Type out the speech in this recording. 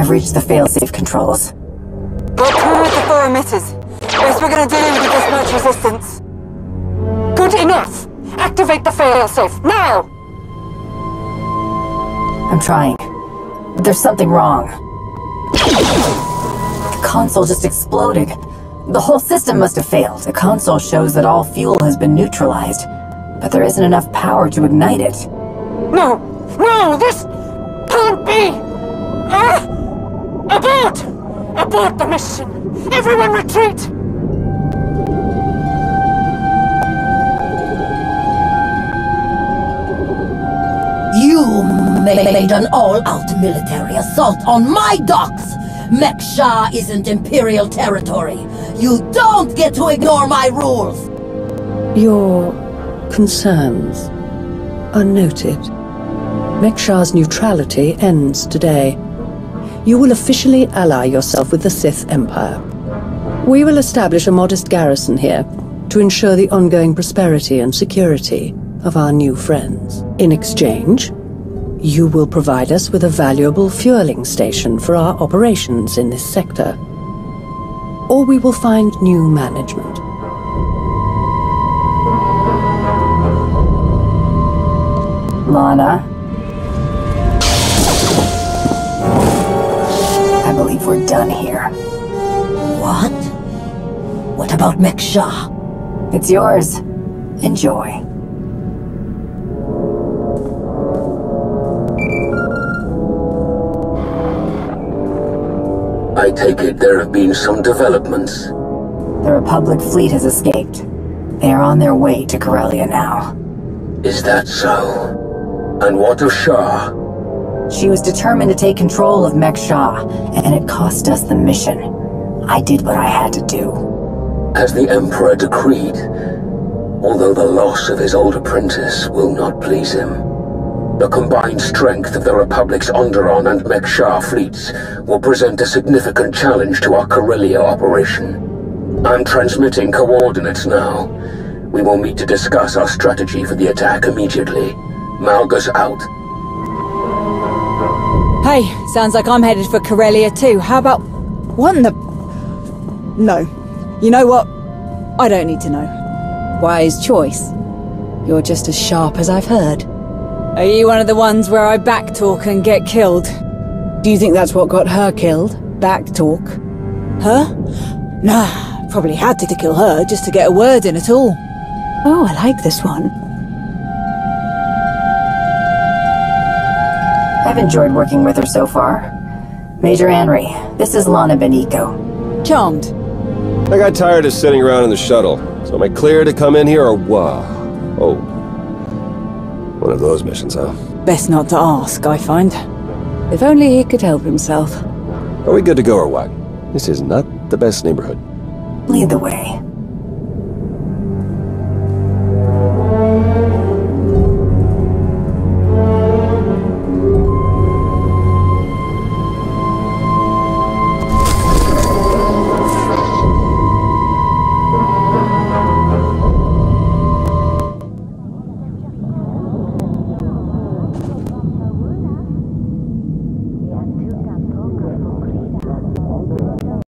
I've reached the failsafe controls. Through with the four emitters. Best we're gonna do with this much resistance. Good enough! Activate the failsafe, now! I'm trying. There's something wrong. The console just exploded. The whole system must have failed. The console shows that all fuel has been neutralized, but there isn't enough power to ignite it. No! No! This can't be! Ah! Abort! Abort the mission! Everyone retreat! You made an all-out military assault on my docks! Mek-Sha isn't Imperial territory. You don't get to ignore my rules! Your concerns are noted. Mek-Sha's neutrality ends today. You will officially ally yourself with the Sith Empire. We will establish a modest garrison here to ensure the ongoing prosperity and security of our new friends. In exchange, you will provide us with a valuable fueling station for our operations in this sector. Or we will find new management. Lana. Believe we're done here. What? What about Mek-Sha? It's yours. Enjoy. I take it there have been some developments. The Republic fleet has escaped. They are on their way to Corellia now. Is that so? And what of Shaar? She was determined to take control of Mek-Sha, and it cost us the mission. I did what I had to do. As the Emperor decreed, although the loss of his old apprentice will not please him. The combined strength of the Republic's Onderon and Mek-Sha fleets will present a significant challenge to our Corellia operation. I'm transmitting coordinates now. We will meet to discuss our strategy for the attack immediately. Malgus out. Hey, sounds like I'm headed for Corellia too. How about... What in the... No. You know what? I don't need to know. Wise choice. You're just as sharp as I've heard. Are you one of the ones where I backtalk and get killed? Do you think that's what got her killed? Backtalk? Her? Nah, probably had to, to kill her just to get a word in at all. Oh, I like this one. I've enjoyed working with her so far. Major Anri, this is Lana Beniko. Charmed. I got tired of sitting around in the shuttle, so am I clear to come in here or what? Oh. One of those missions, huh? Best not to ask, I find. If only he could help himself. Are we good to go or what? This is not the best neighborhood. Lead the way.